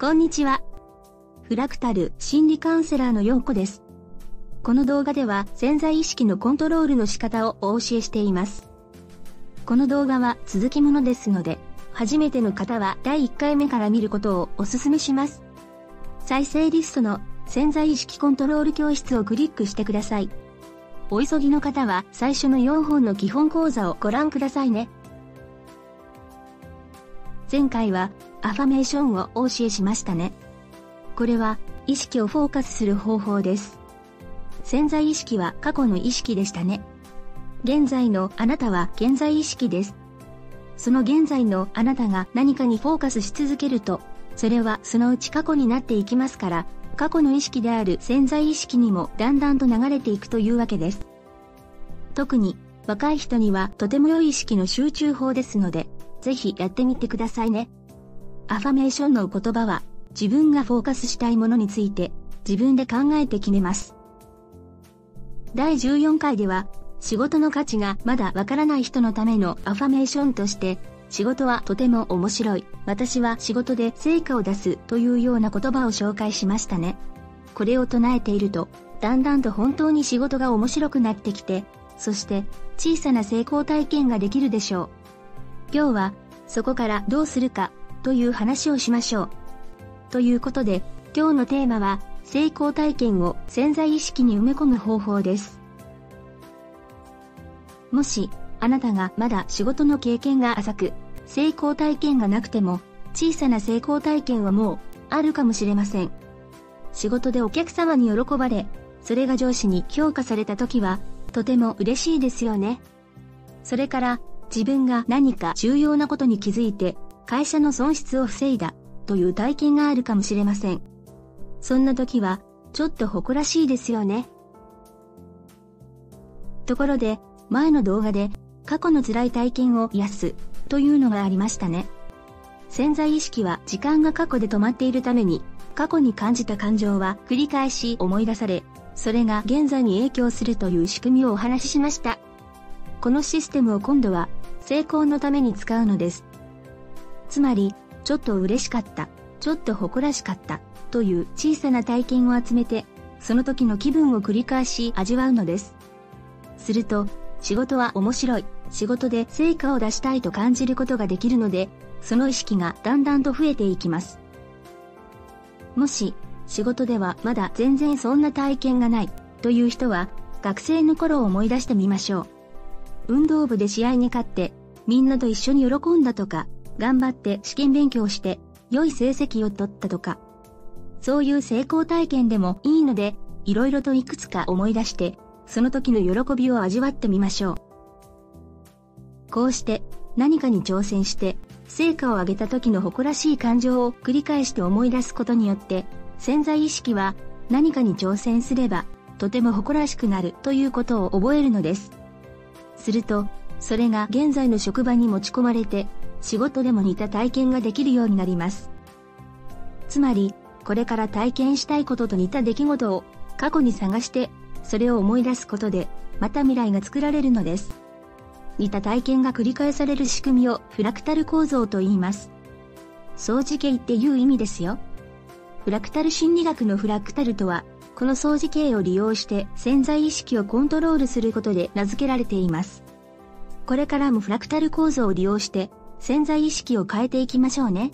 こんにちは。フラクタル心理カウンセラーのようこです。この動画では潜在意識のコントロールの仕方をお教えしています。この動画は続きものですので、初めての方は第1回目から見ることをお勧めします。再生リストの潜在意識コントロール教室をクリックしてください。お急ぎの方は最初の4本の基本講座をご覧くださいね。前回はアファメーションをお教えしましたね。これは意識をフォーカスする方法です。潜在意識は過去の意識でしたね。現在のあなたは現在意識です。その現在のあなたが何かにフォーカスし続けると、それはそのうち過去になっていきますから、過去の意識である潜在意識にもだんだんと流れていくというわけです。特に若い人にはとても良い意識の集中法ですので、ぜひやってみてくださいね。アファメーションの言葉は、自分がフォーカスしたいものについて、自分で考えて決めます。第14回では、仕事の価値がまだわからない人のためのアファメーションとして、仕事はとても面白い。私は仕事で成果を出すというような言葉を紹介しましたね。これを唱えていると、だんだんと本当に仕事が面白くなってきて、そして小さな成功体験ができるでしょう。今日はそこからどうするかという話をしましょう。ということで今日のテーマは成功体験を潜在意識に埋め込む方法です。もしあなたがまだ仕事の経験が浅く成功体験がなくても小さな成功体験はもうあるかもしれません。仕事でお客様に喜ばれ、それが上司に評価された時はとても嬉しいですよね。それから自分が何か重要なことに気づいて会社の損失を防いだという体験があるかもしれません。そんな時はちょっと誇らしいですよね。ところで前の動画で過去の辛い体験を癒すというのがありましたね。潜在意識は時間が過去で止まっているために過去に感じた感情は繰り返し思い出され、それが現在に影響するという仕組みをお話ししました。このシステムを今度は成功のために使うのです。つまり、ちょっと嬉しかった、ちょっと誇らしかったという小さな体験を集めて、その時の気分を繰り返し味わうのです。すると、仕事は面白い、仕事で成果を出したいと感じることができるので、その意識がだんだんと増えていきます。もし、仕事ではまだ全然そんな体験がないという人は、学生の頃を思い出してみましょう。運動部で試合に勝って、みんなと一緒に喜んだとか、頑張って試験勉強して、良い成績を取ったとか、そういう成功体験でもいいので、いろいろといくつか思い出して、その時の喜びを味わってみましょう。こうして何かに挑戦して、成果を上げた時の誇らしい感情を繰り返して思い出すことによって、潜在意識は何かに挑戦すれば、とても誇らしくなるということを覚えるのです。すると、それが現在の職場に持ち込まれて、仕事でも似た体験ができるようになります。つまり、これから体験したいことと似た出来事を過去に探して、それを思い出すことで、また未来が作られるのです。似た体験が繰り返される仕組みをフラクタル構造と言います。相似形っていう意味ですよ。フラクタル心理学のフラクタルとは、この相似形を利用して潜在意識をコントロールすることで名付けられています。これからもフラクタル構造を利用して潜在意識を変えていきましょうね。